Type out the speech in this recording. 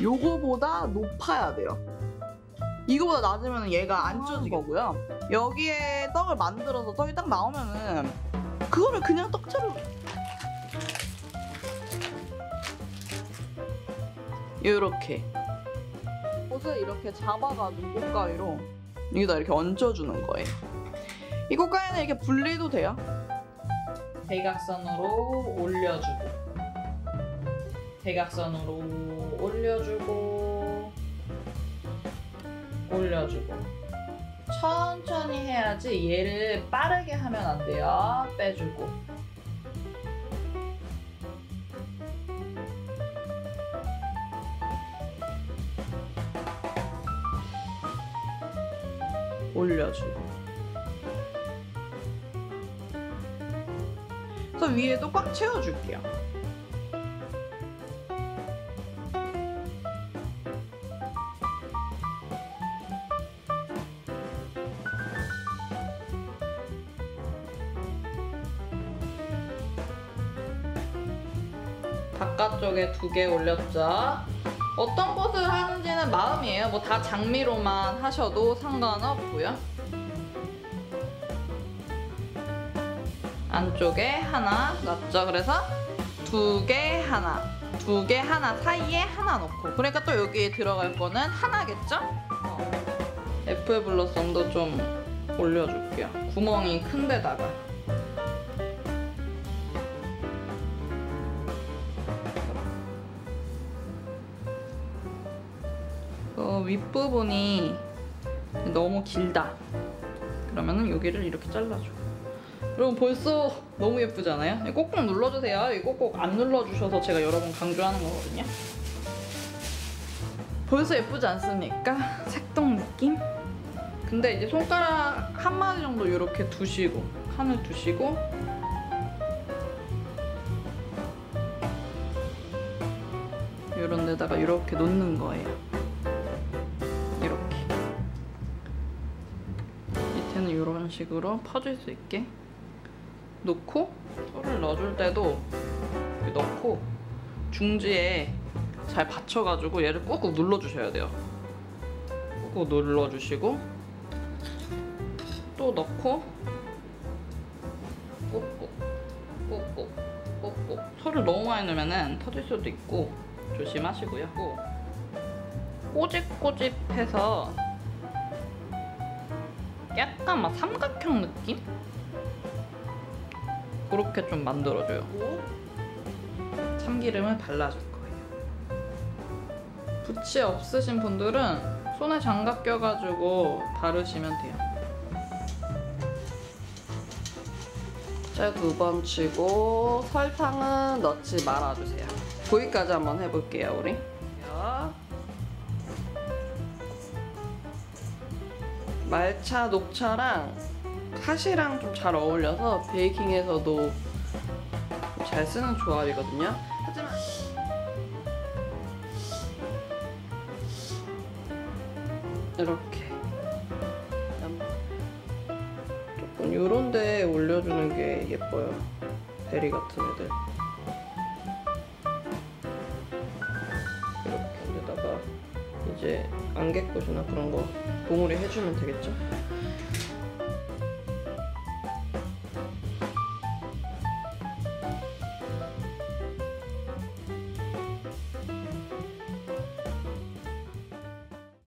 요거보다 높아야 돼요. 이거보다 낮으면 얘가 안 쪄지는 거고요. 여기에 떡을 만들어서 떡이 딱 나오면은 그거를 그냥 떡처럼 이렇게 옷을 이렇게 잡아가지고 꽃가위로 여기다 이렇게 얹어주는 거예요. 이 꽃가위는 이렇게 분리도 돼요. 대각선으로 올려주고 대각선으로 올려주고. 올려주고. 천천히 해야지 얘를 빠르게 하면 안 돼요. 빼주고. 올려주고. 그래서 위에도 꽉 채워줄게요. 바깥쪽에 두 개 올렸죠. 어떤 꽃을 하는지는 마음이에요. 뭐 다 장미로만 하셔도 상관없고요. 안쪽에 하나 넣었죠. 그래서 두 개 하나, 두 개 하나 사이에 하나 넣고. 그러니까 또 여기에 들어갈 거는 하나겠죠? 어. 애플 블러썸도 좀 올려줄게요. 구멍이 큰 데다가. 어, 윗부분이 너무 길다. 그러면은 여기를 이렇게 잘라줘. 여러분 벌써 너무 예쁘잖아요? 꼭꼭 눌러주세요. 이 꼭꼭 안 눌러주셔서 제가 여러 번 강조하는 거거든요. 벌써 예쁘지 않습니까? 색동 느낌? 근데 이제 손가락 한 마디 정도 이렇게 두시고 칸을 두시고 이런 데다가 이렇게 놓는 거예요. 이런 식으로 퍼질 수 있게 놓고 소를 넣어줄 때도 넣고 중지에 잘 받쳐가지고 얘를 꾹꾹 눌러주셔야 돼요. 꾹꾹 눌러주시고 또 넣고 꾹꾹 꾹꾹 꾹꾹 소를 너무 많이 넣으면 터질 수도 있고 조심하시고요. 꼬집꼬집해서 약간 막 삼각형 느낌? 그렇게 좀 만들어줘요. 참기름을 발라줄 거예요. 붓이 없으신 분들은 손에 장갑 껴가지고 바르시면 돼요. 자, 두번 치고 설탕은 넣지 말아주세요. 거기까지 한번 해볼게요, 우리. 말차, 녹차랑 팥이랑 좀 잘 어울려서 베이킹에서도 잘 쓰는 조합이거든요. 하지만 이렇게 조금 요런 데 올려주는 게 예뻐요. 베리 같은 애들. 이제 안개꽃이나 그런 거 봉우리 해주면 되겠죠?